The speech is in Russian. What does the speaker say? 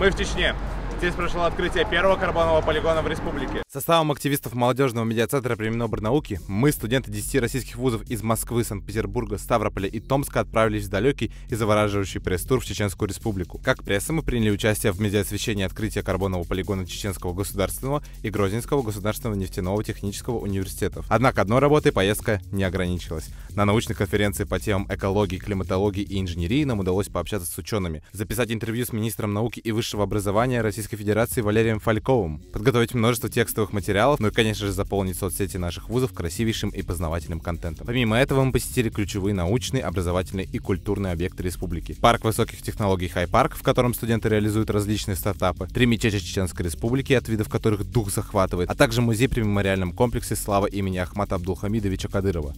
Мы в Чечне. Здесь прошло открытие первого карбонового полигона в республике. Составом активистов молодежного медиацентра при Миноборнауки мы, студенты 10 российских вузов из Москвы, Санкт-Петербурга, Ставрополя и Томска отправились в далекий и завораживающий пресс-тур в Чеченскую республику. Как пресса мы приняли участие в медиасвещении открытия карбонового полигона Чеченского государственного и Грозненского государственного нефтяного технического университетов. Однако одной работой поездка не ограничилась. На научной конференции по темам экологии, климатологии и инженерии нам удалось пообщаться с учеными, записать интервью с министром науки и высшего образования Российской Федерации Валерием Фальковым, подготовить множество текстовых материалов, ну и, конечно же, заполнить соцсети наших вузов красивейшим и познавательным контентом. Помимо этого, мы посетили ключевые научные, образовательные и культурные объекты республики. Парк высоких технологий Хай-Парк, в котором студенты реализуют различные стартапы, три мечети Чеченской республики, от видов которых дух захватывает, а также музей при мемориальном комплексе «Слава имени Ахмата Абдулхамидовича Кадырова.